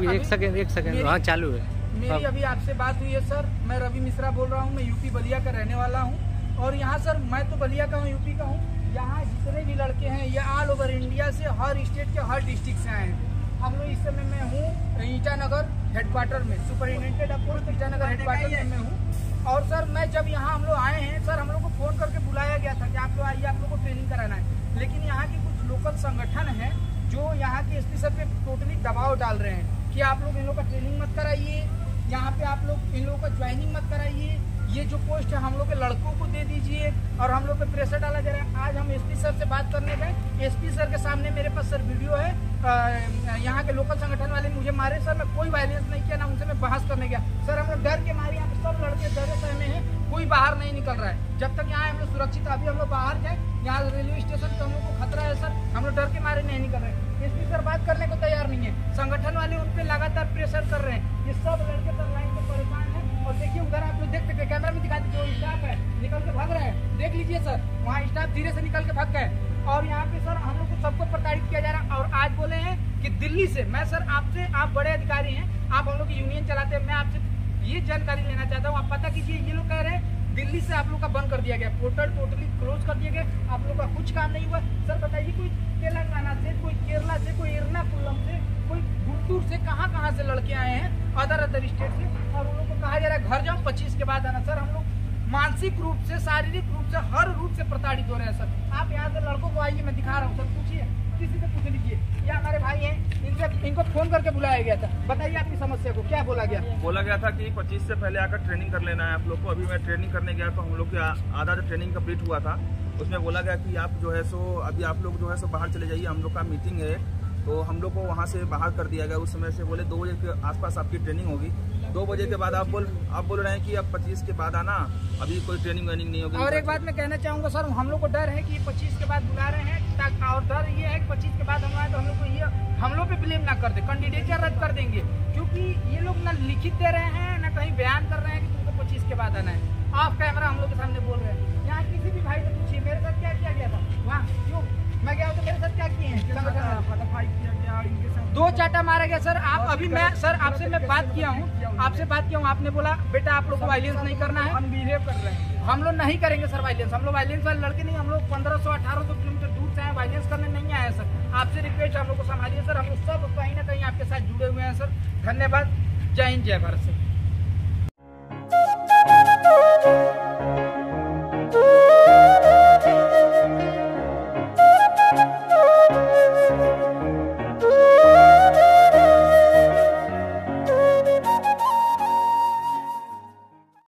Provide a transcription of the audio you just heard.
अभी एक सेकंड एक सेकंड हाँ चालू है। मेरी अब- अभी आपसे बात हुई है सर। मैं रवि मिश्रा बोल रहा हूँ मैं यूपी बलिया का रहने वाला हूँ। और यहाँ सर मैं तो बलिया का हूँ यूपी का हूँ। यहाँ जितने भी लड़के हैं ये ऑल ओवर इंडिया से हर स्टेट के हर डिस्ट्रिक्ट से आए हैं। हम लोग इस समय मैं हूँ ईटानगर हेडक्वार्टर में। Superintendent of post Itanagar headquarter में मैं हूँ। और सर मैं जब यहाँ हम लोग आए हैं सर हम लोग को फ़ोन करके बुलाया गया था कि आप लोग आइए आप लोग को ट्रेनिंग कराना है। लेकिन यहाँ के कुछ लोकल संगठन हैं जो यहाँ के एस सर पे टोटली दबाव डाल रहे हैं। कि आप लोग इन लोग का ट्रेनिंग मत कराइए। यहाँ पे आप लोग इन लोगों का ज्वाइनिंग मत कराइए। ये जो पोस्ट है, हम लोग के लड़कों को दे दीजिए और हम लोग पे प्रेशर डाला जा रहा है। आज हम एसपी सर से बात करने गए। एसपी सर के सामने मेरे पास सर वीडियो है। यहाँ के लोकल संगठन वाले मुझे मारे। सर मैं कोई वायलेंस नहीं किया, ना उनसे मैं बहस करने गया। सर हम लोग डर के मारे। यहाँ पे सब लड़के डरे, सहमे हैं। कोई बाहर नहीं निकल रहा है। जब तक यहाँ हम लोग सुरक्षित अभी हम लोग बाहर जाए। यहाँ रेलवे स्टेशन पे हम लोग को खतरा है, सर। हम लोग डर के मारे नहीं निकल रहे एसपी सर बात करने को तैयार नहीं है। संगठन वाले उन पे लगातार प्रेशर कर रहे हैं। ये सब लड़के सर लाइन पे परेशान है। और देखिए, उधर आप लोग देख सकते हैं, कैमरा में दिखा दीजिए स्टाफ है निकल के भाग रहे हैं। देख लीजिए, सर, वहाँ स्टाफ धीरे से निकल के भाग गए। और यहाँ पे, सर, हम लोग को सबको प्रताड़ित किया जा रहा है। और आज बोले हैं कि दिल्ली से, मैं, सर, आपसे, आप बड़े अधिकारी हैं, आप हम लोग की यूनियन चलाते हैं। मैं आपसे ये जानकारी लेना चाहता हूँ। आप पता कीजिए, ये लोग कह रहे हैं, दिल्ली से आप लोग का बंद कर दिया गया। पोर्टल टोटली क्लोज कर दिया गया आप लोग का कुछ काम नहीं हुआ। सर बताइए, कोई तेलंगाना से, कोई केरला से, कोई एर्नाकुलम से, कोई गुंटूर से कहाँ कहाँ से लड़के आए हैं अदर अदर स्टेट से? और उन लोग को कहा जा रहा है, घर जाओ, पच्चीस के बाद आना। सर, हम लोग मानसिक रूप से, शारीरिक रूप से, हर रूप से प्रताड़ित हो रहे हैं, सर। आप यहाँ से लड़कों को आइए, मैं दिखा रहा हूँ, सर। पूछिए, किसी से पूछ लीजिए। ये हमारे भाई हैं, इनसे इनको फ़ोन करके बुलाया गया था। बताइए आपकी समस्या को, क्या बोला गया? बोला गया था कि 25 से पहले आकर ट्रेनिंग कर लेना है आप लोग को। अभी मैं ट्रेनिंग करने गया तो हम लोग की आधा ट्रेनिंग कंप्लीट हुआ था। उसमें बोला गया कि आप जो है सो, अभी आप लोग जो है सो बाहर चले जाइए, हम लोग का मीटिंग है। तो हम लोग को वहाँ से बाहर कर दिया गया। उस समय से बोले दो बजे के आसपास आपकी ट्रेनिंग होगी। दो बजे के बाद आप बोल आप बोल रहे हैं कि अब पच्चीस के बाद आना। अभी कोई ट्रेनिंग वेनिंग नहीं होगी। और एक बात मैं कहना चाहूँगा, सर, हम लोग को डर है कि पच्चीस के बाद बुला रहे हैं और डर ये है कि पच्चीस के बाद हम आए तो हम लोग को ये, हम लोग पे ब्लेम ना कर दे कैंडिडेट रद्द कर देंगे। क्योंकि ये लोग ना लिखित दे रहे हैं, ना कहीं बयान कर रहे हैं कि तुमको पच्चीस के बाद आना है। ऑफ़ कैमरा हम लोग के सामने बोल रहे हैं। यहाँ किसी भी भाई से पूछिए मेरे साथ क्या किया गया था वहाँ क्यों मैं गया हूँ तो मेरे साथ क्या किए हैं संगठन वाले? दो चाटा मारा गया सर। आप अभी मैं, सर, आपसे मैं बात किया हूँ। आपसे बात किया हूँ। आपने बोला, बेटा, आप लोग को वायलेंस नहीं करना है। हम बिहेव कर रहे हैं हम लोग नहीं करेंगे, सर वायलेंस हम लोग वायलेंस वाले लड़के नहीं, हम लोग पंद्रह सौ, अठारह सौ किलोमीटर दूर से आए वायलेंस करने नहीं आए सर। आपसे रिक्वेस्ट हम लोग को संभालिए, सर। हम लोग सब कहीं ना कहीं आपके साथ जुड़े हुए हैं, सर। धन्यवाद। जय हिंद, जय भारत, सर।